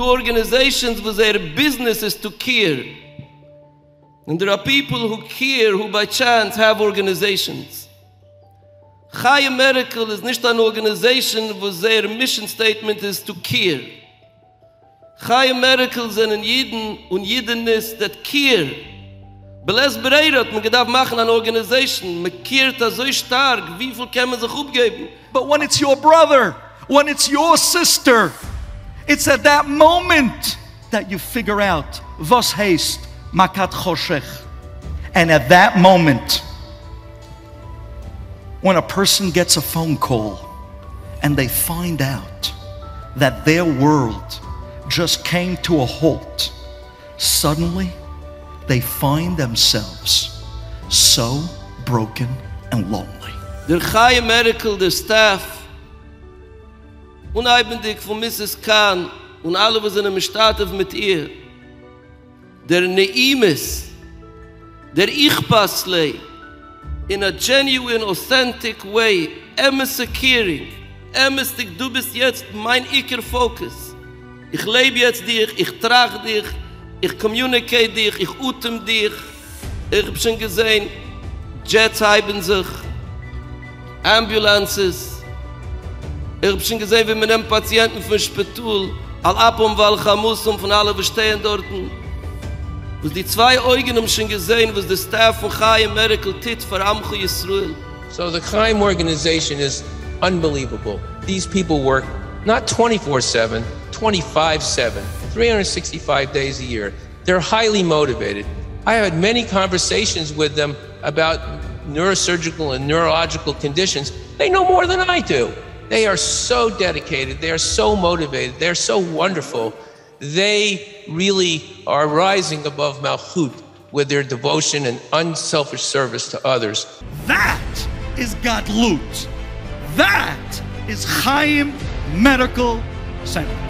do organizations where their business is to care. And there are people who care who by chance have organizations. Chaim Medical is nicht an organization where their mission statement is to care. Chaim Medical sind in Jeden und Jedenis that care. Beles Bereira hat man gedacht machen an organization. Man kehrt da so stark. Wie viel kann man sich aufgeben? But when it's your brother, when it's your sister, it's at that moment that you figure out was haste makat choshech. And at that moment, when a person gets a phone call and they find out that their world just came to a halt, suddenly they find themselves so broken and lonely. Der Chaim Medical, der Staff, unheimlich von Mrs. Khan und alle, was sind im Staat mit ihr, der Neimes, der Ich-Passley, in a genuine, authentic way, emes caring, emes dik, du bist jetzt mein Iker-Focus. Ich lebe jetzt dich, ich trage dich, ich communicate dich, ich utem dich. Ich hab schon gesehen, Jets haben sich, Ambulances. Ich hab schon gesehen, wie man nimmt Patienten von wal chamusum von. Was die zwei Augen haben schon gesehen, was der Staff von Chaim tit für Amchu Yisrael. So the Chaim organization is unbelievable. These people work not 24 7, 25 7, 365 days a year. They're highly motivated. I had many conversations with them about neurosurgical and neurological conditions. They know more than I do. They are so dedicated, they are so motivated, they're so wonderful. They really are rising above Malchut with their devotion and unselfish service to others. That is Gadlut. That is Chaim Medical Center.